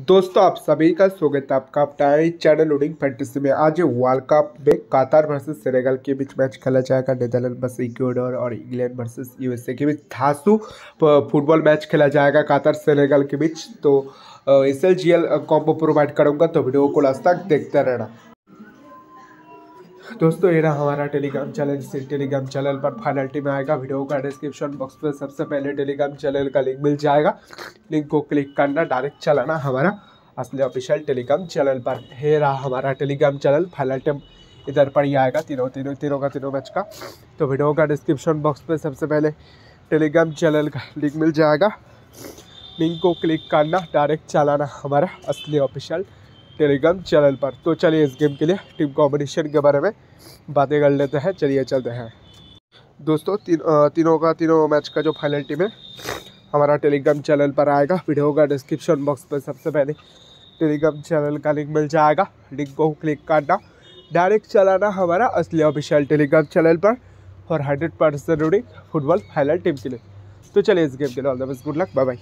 दोस्तों, आप सभी का स्वागत है आपका अपना चैनल लोडिंग फैंटेसी में। आज वर्ल्ड कप में कातार वर्सेस सेनेगल के बीच मैच खेला जाएगा। नेदरलैंड वर्सेस इक्वेडर और इंग्लैंड वर्सेस यूएसए के बीच धासु फुटबॉल मैच खेला जाएगा कातार सेनेगल के बीच। तो S L G L combo provide करूँगा तो वीडियो को लास्ट तक देखते रहना। दोस्तों, ये रहा हमारा टेलीग्राम चैनल जिस टेलीग्राम चैनल पर फाइनल टीम आएगा। वीडियो का डिस्क्रिप्शन बॉक्स में सबसे पहले टेलीग्राम चैनल का लिंक मिल जाएगा। लिंक को क्लिक करना डायरेक्ट चलाना हमारा असली ऑफिशियल टेलीग्राम चैनल पर। है रहा हमारा टेलीग्राम चैनल फाइनल टीम इधर पर ही आएगा, तीनों तीनों तीनों का, तीनों मैच का। तो वीडियो का डिस्क्रिप्शन बॉक्स में सबसे पहले टेलीग्राम चैनल का लिंक मिल जाएगा। लिंक को क्लिक करना डायरेक्ट चलाना हमारा असली ऑफिशियल टेलीग्राम चैनल पर। तो चलिए इस गेम के लिए टीम कॉम्बिनेशन के बारे में बातें कर लेते हैं। चलिए चलते हैं। दोस्तों, तीन तीनों का, तीनों मैच का जो फाइनल टीम है, हमारा टेलीग्राम चैनल पर आएगा। वीडियो का डिस्क्रिप्शन बॉक्स पर सबसे पहले टेलीग्राम चैनल का लिंक मिल जाएगा। लिंक को क्लिक करना। डायरेक्ट चलाना हमारा असली ऑफिशियल टेलीग्राम चैनल पर। और hundred percent football final team के लिए। तो चलिए इस गेम के लिए all the best good luck bye bye